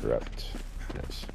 corrupt. Nice.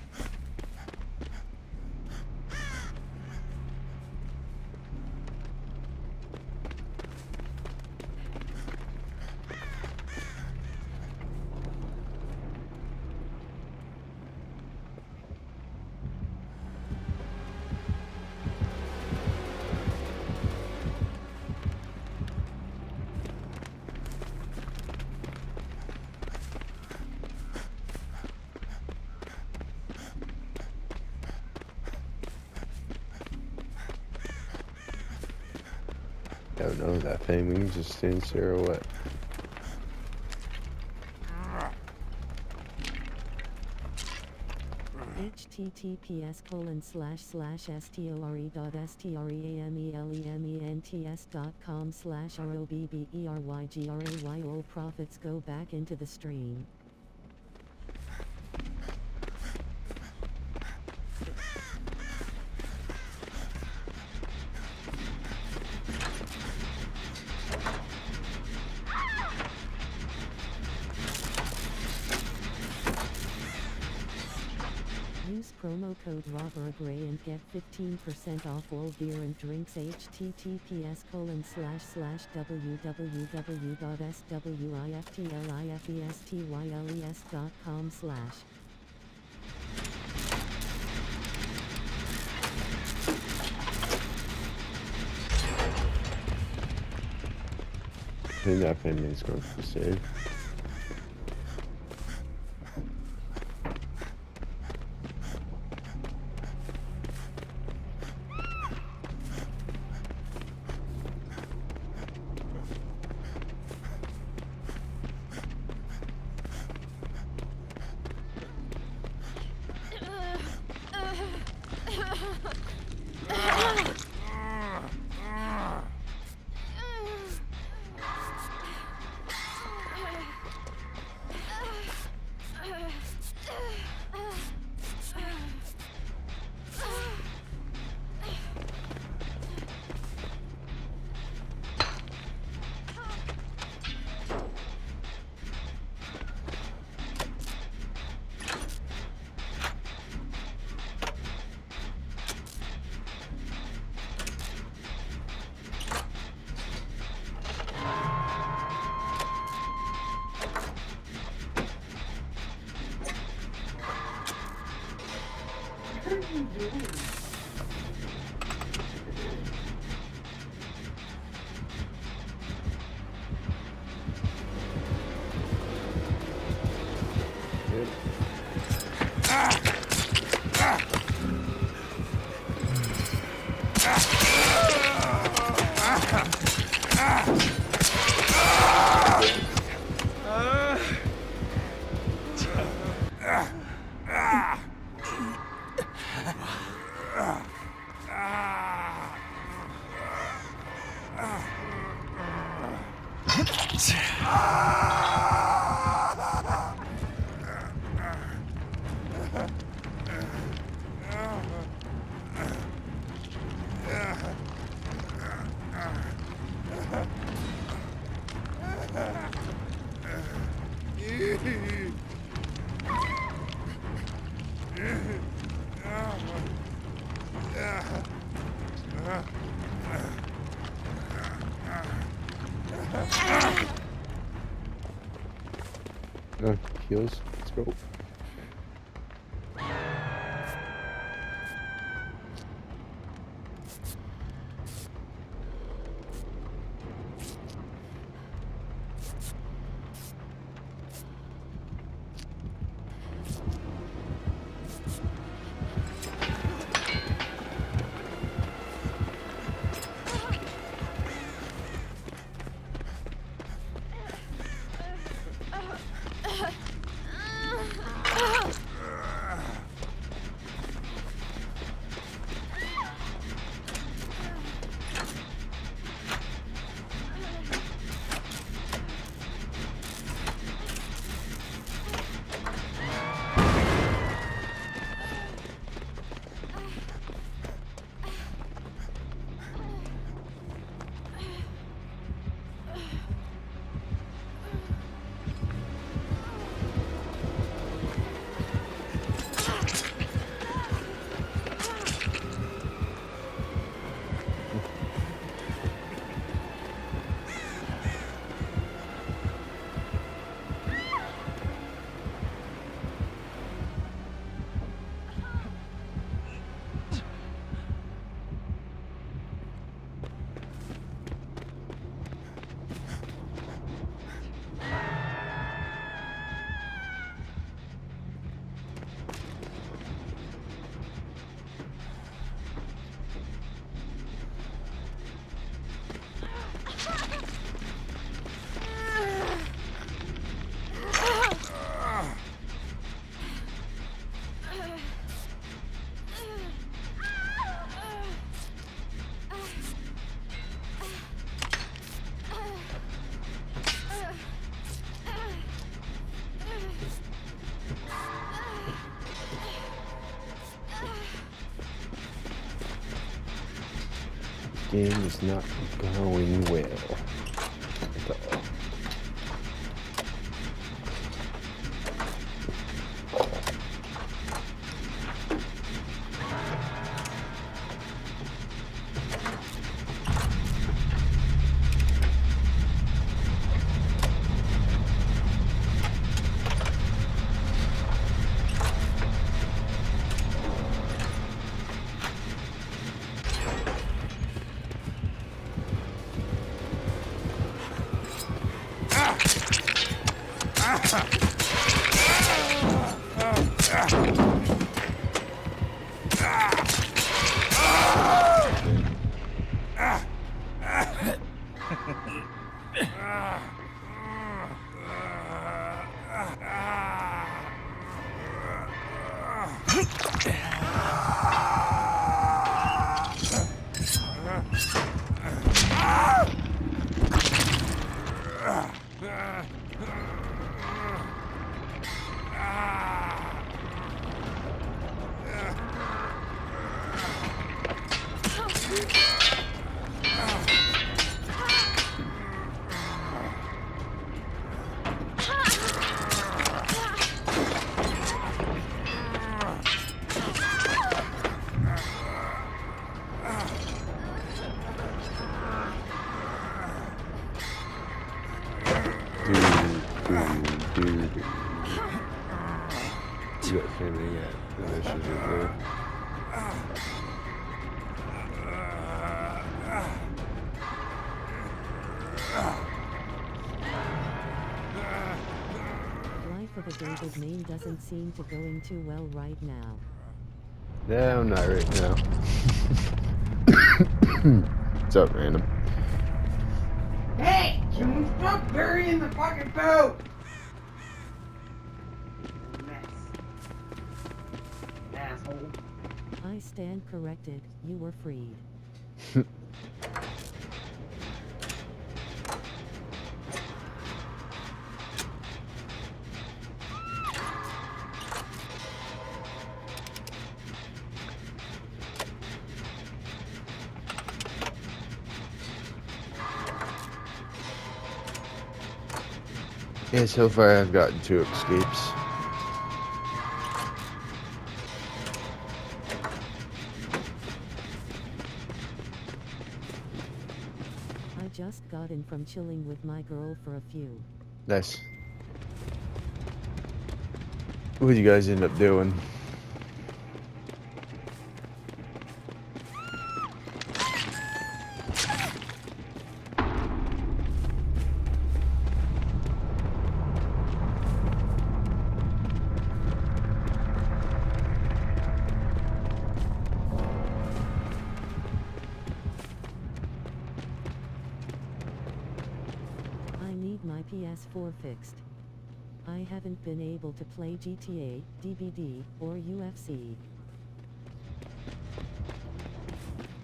Don't know that thing. We can just stand there or what? https colon slash slash store dot streamelements dot com slash robberygrayy all profits go back into the stream. Promo code ROBBERYGRAY and get 15% off all beer and drinks https colon slash slash www.swiftlifestyles.com slash I think that thing's going for save. Uh, heals. Let's go. Game is not going well. Do, do, do. You got family at initiative there. Life of a David Main doesn't seem to going too well right now. No, not right now. What's up, random? Hey, can we stop burying the fucking boat? Asshole. I stand corrected, you were freed. Yeah, so far I've gotten two escapes. Just got in from chilling with my girl for a few. Nice. What'd you guys end up doing? PS4 fixed. I haven't been able to play GTA, DBD, or UFC.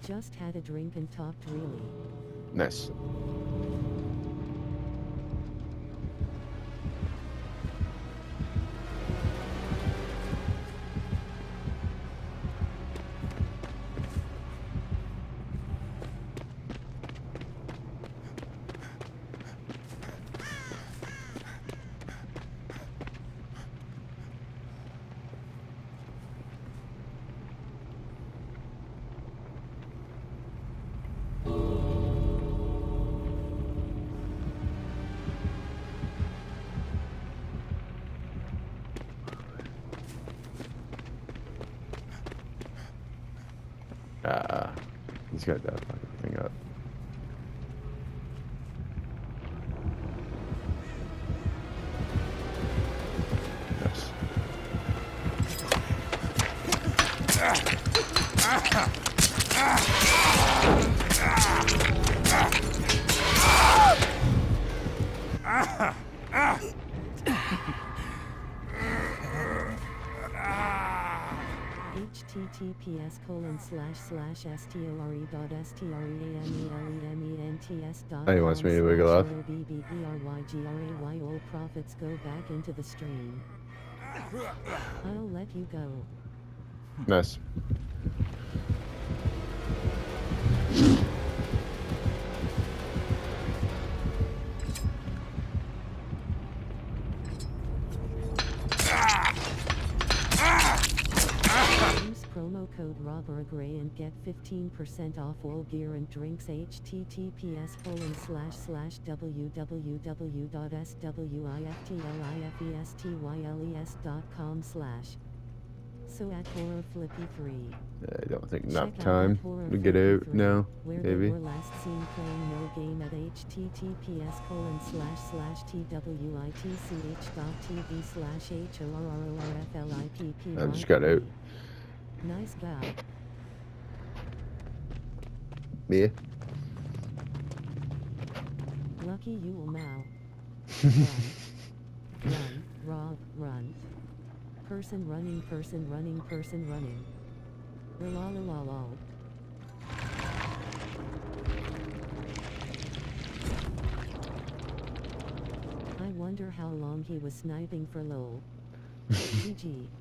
Just had a drink and talked really. Nice. He's got that https colon slash slash store dot streamelements dot Oh, he wants me to wiggle off? B-B-E-R-Y-G-R-A-Y all profits go back into the stream. I'll let you go. Nice. Code robber Gray and get 15% off all gear and drinks https colon slash slash www.swiftlifestyles.com slash so at horror flippy 3 I don't think enough time to get out now. where Maybe. they were last seen playing no game at https colon slash slash twitch dot tv slash horrorflipp I just got out. Nice guy. Me? Lucky you will now. Run. Run, Rob, run. Person running, person running, person running. La la la la. I wonder how long he was sniping for lol. GG.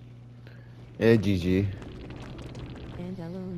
Eh, GG. And hello